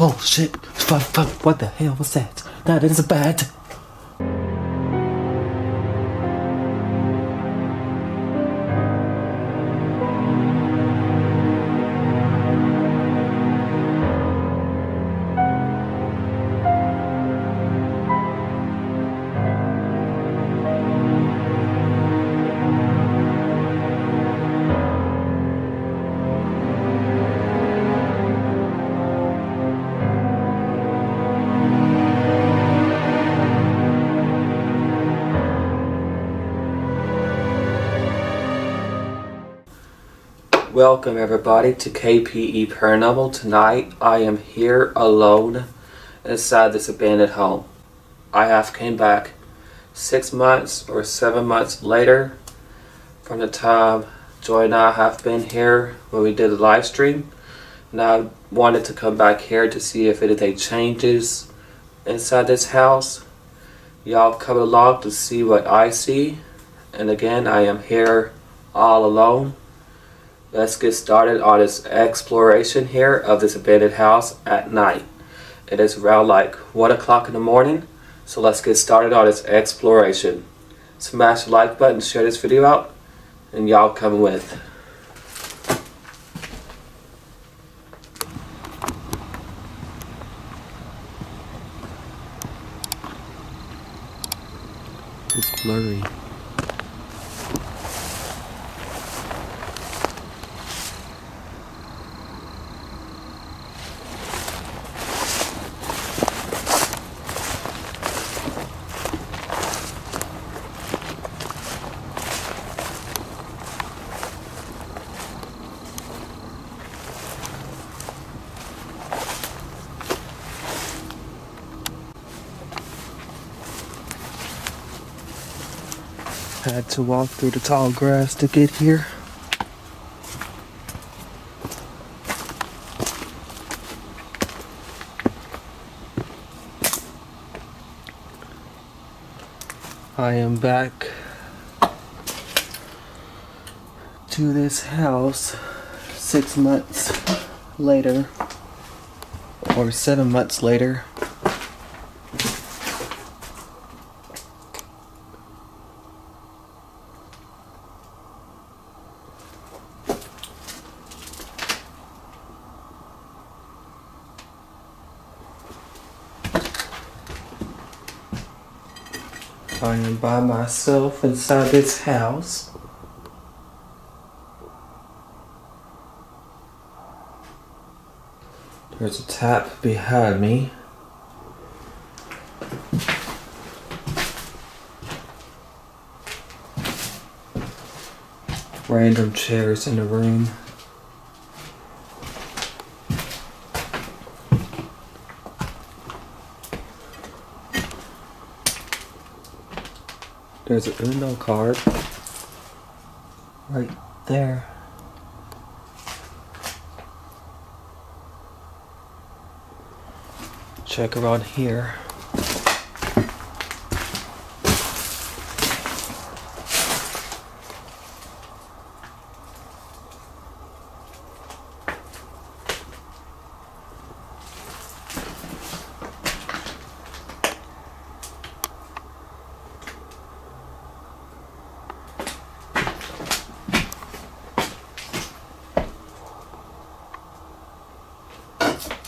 Oh shit! Fuck! What the hell was that? That is a Welcome everybody to KPE Paranormal. Tonight I am here alone inside this abandoned home. I have came back six months or seven months later from the time Joy and I have been here when we did the live stream. And I wanted to come back here to see if anything changes inside this house. Y'all come along to see what I see. And again, I am here all alone. Let's get started on this exploration here of this abandoned house at night. It is around like 1 o'clock in the morning, so let's get started on this exploration. Smash the like button, share this video out, and y'all come with. It's blurry. Had to walk through the tall grass to get here. I am back to this house six months later, or seven months later. I am by myself inside this house. There's a tap behind me. Random chairs in the room. There's a Uno card right there. Check around here.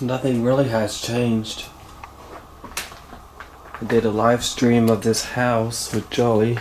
Nothing really has changed. I did a live stream of this house with Joey.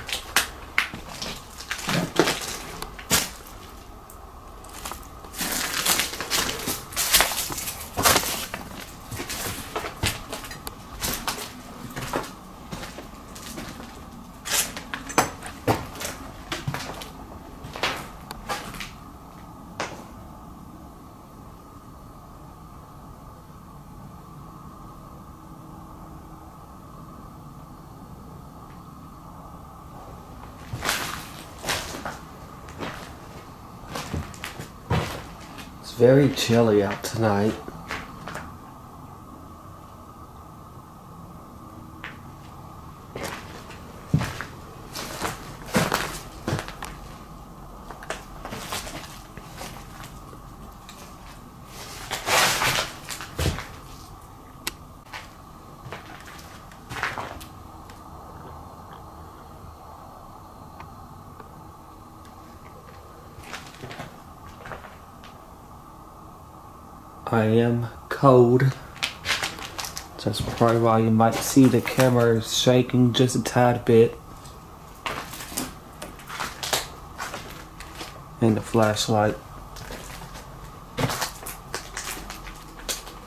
Very chilly out tonight. I am cold. That's probably why you might see the camera shaking just a tad bit. And the flashlight.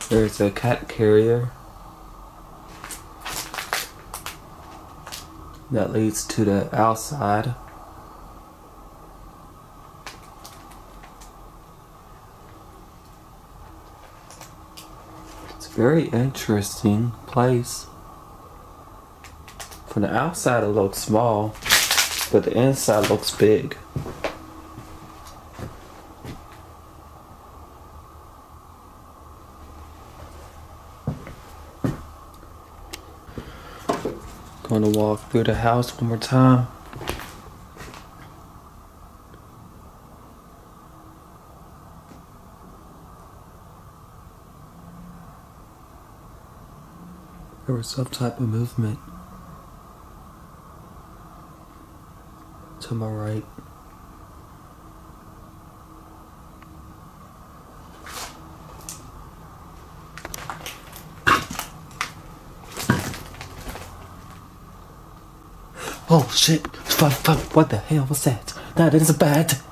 There's a cat carrier. That leads to the outside. Very interesting place. From the outside it looks small, but the inside looks big. Gonna walk through the house one more time. There was some type of movement to my right. Oh shit! Fuck! Fuck! What the hell was that? That is a bat.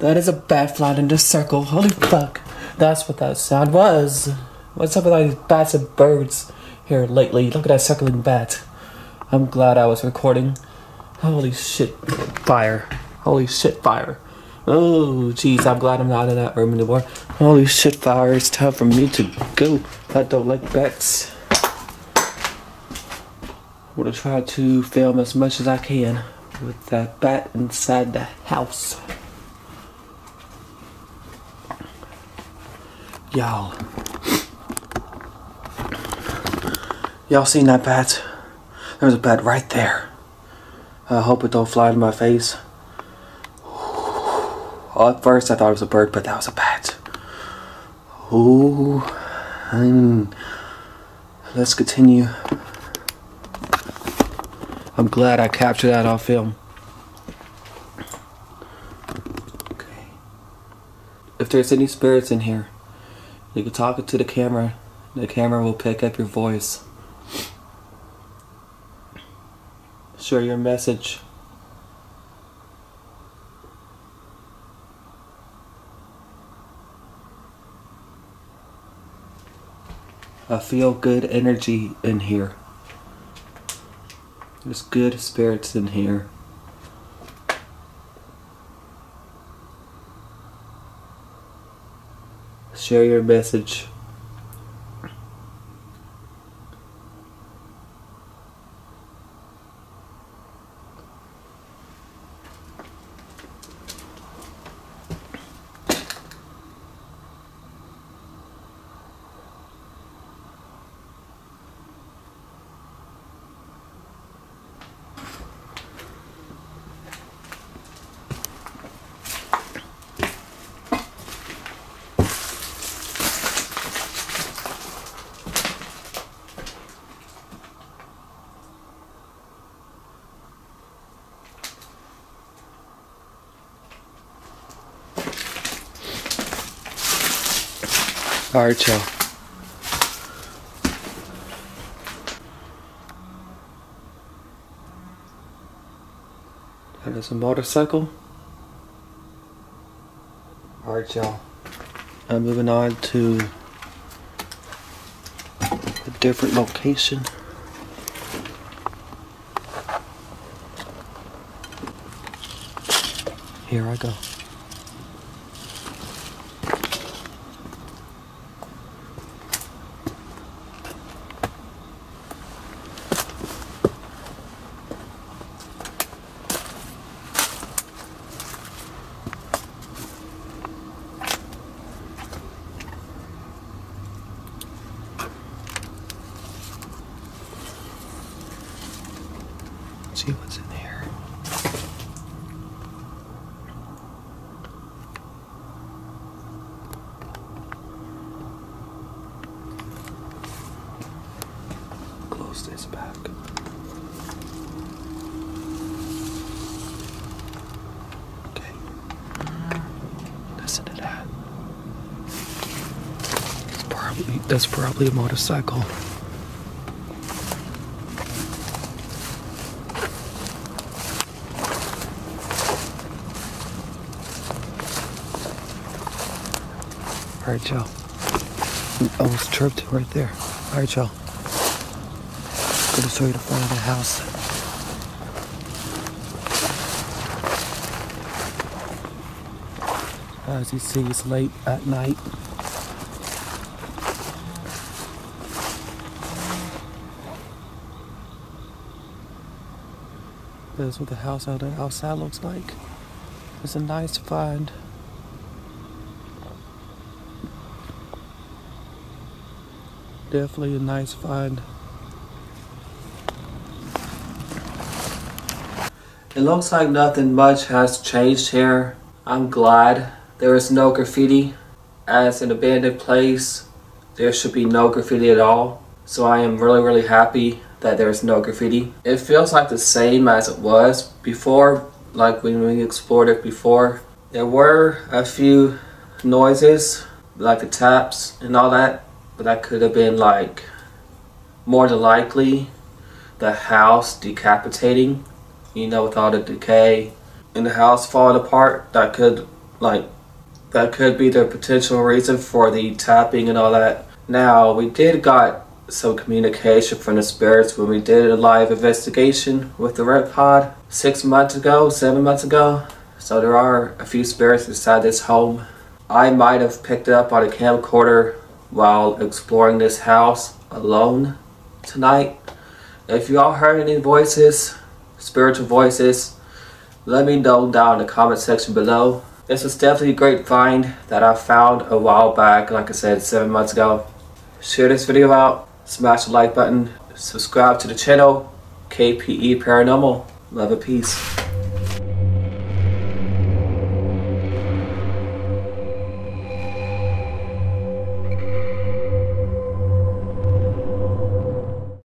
That is a bat flying in a circle. Holy fuck! That's what that sound was. What's up with all these bats and birds? Here lately. Look at that circling bat. I'm glad I was recording. Holy shit, fire. Holy shit, fire. Oh, jeez, I'm glad I'm not in that room anymore. Holy shit, fire. It's time for me to go. I don't like bats. I'm gonna try to film as much as I can with that bat inside the house. Y'all. Y'all seen that bat? There's a bat right there. I hope it don't fly in my face. at first I thought it was a bird, but that was a bat. Ooh. And let's continue. I'm glad I captured that on film. Okay. If there's any spirits in here, you can talk it to the camera. The camera will pick up your voice. Share your message. I feel good energy in here. There's good spirits in here. Share your message. Alright, y'all. That is a motorcycle. Alright, y'all. I'm moving on to a different location. Here I go. See what's in here. Close this back. Okay. Listen to that. probably that's probably a motorcycle. Alright y'all. Almost oh, tripped right there. Alright y'all. Gonna show you the front of the house. As you see, it's late at night. That's what the house out outside looks like. It's a nice find. Definitely a nice find. It looks like nothing much has changed here. I'm glad there is no graffiti. As an abandoned place, there should be no graffiti at all. So I am really, really happy that there's no graffiti. It feels like the same as it was before, like when we explored it before. There were a few noises, like the taps and all that, but that could have been like more than likely the house decapitating, you know, with all the decay and the house falling apart. That could like that could be the potential reason for the tapping and all that. Now we did got some communication from the spirits when we did a live investigation with the REM Pod six months ago, seven months ago. So there are a few spirits inside this home. I might have picked it up on a camcorder while exploring this house alone tonight. If you all heard any voices, spiritual voices, let me know down in the comment section below. This was definitely a great find that I found a while back, like I said, seven months ago. Share this video out, smash the like button, subscribe to the channel, KPE Paranormal. Love and peace.